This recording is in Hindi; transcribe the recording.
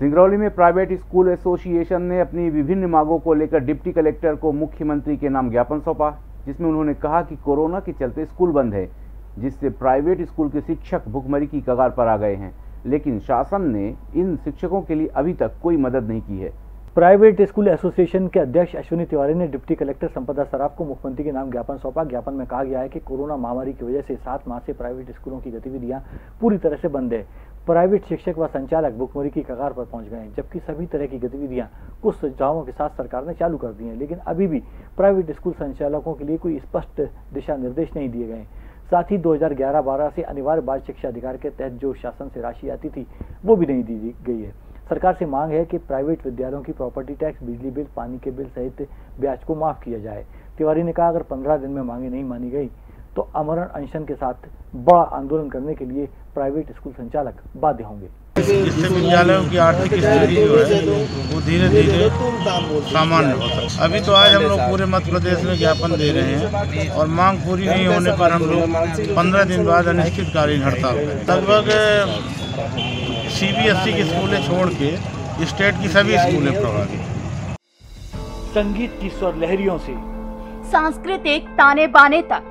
सिंगरौली में प्राइवेट स्कूल एसोसिएशन ने अपनी विभिन्न मांगों को लेकर डिप्टी कलेक्टर को मुख्यमंत्री के नाम ज्ञापन सौंपा, जिसमें उन्होंने कहा कि कोरोना के चलते स्कूल बंद है, जिससे प्राइवेट स्कूल के शिक्षक भुखमरी की कगार पर आ गए हैं। लेकिन शासन ने इन शिक्षकों के लिए अभी तक कोई मदद नहीं की है। प्राइवेट स्कूल एसोसिएशन के अध्यक्ष अश्विनी तिवारी ने डिप्टी कलेक्टर संपदा सराफ को मुख्यमंत्री के नाम ज्ञापन सौंपा। ज्ञापन में कहा गया है कि कोरोना महामारी की वजह से सात माह से प्राइवेट स्कूलों की गतिविधियाँ पूरी तरह से बंद है। प्राइवेट शिक्षक व संचालक भुखमरी की कगार पर पहुँच गए हैं, जबकि सभी तरह की गतिविधियाँ कुछ सुझावों के साथ सरकार ने चालू कर दी हैं, लेकिन अभी भी प्राइवेट स्कूल संचालकों के लिए कोई स्पष्ट दिशा निर्देश नहीं दिए गए साथ ही 2011-12 से अनिवार्य बाल शिक्षा अधिकार के तहत जो शासन से राशि आती थी, वो भी नहीं दी गई है। सरकार से मांग है कि प्राइवेट विद्यालयों की प्रॉपर्टी टैक्स, बिजली बिल, पानी के बिल सहित ब्याज को माफ़ किया जाए। तिवारी ने कहा, अगर पंद्रह दिन में मांगे नहीं मानी गई तो अमरण अनशन के साथ बड़ा आंदोलन करने के लिए प्राइवेट स्कूल संचालक बाध्य होंगे। इससे विद्यालयों की आर्थिक स्थिति जो है वो धीरे धीरे सामान्य होता है। अभी तो आज हम लोग पूरे मध्य प्रदेश में ज्ञापन दे रहे हैं और मांग पूरी नहीं होने पर हम लोग पंद्रह दिन बाद अनिश्चितकालीन हड़ताल। लगभग सीबीएसई की स्कूलें छोड़ के स्टेट की सभी स्कूलें प्रभावित। संगीत की स्वर लहरियों से। सांस्कृतिक ताने बाने तक।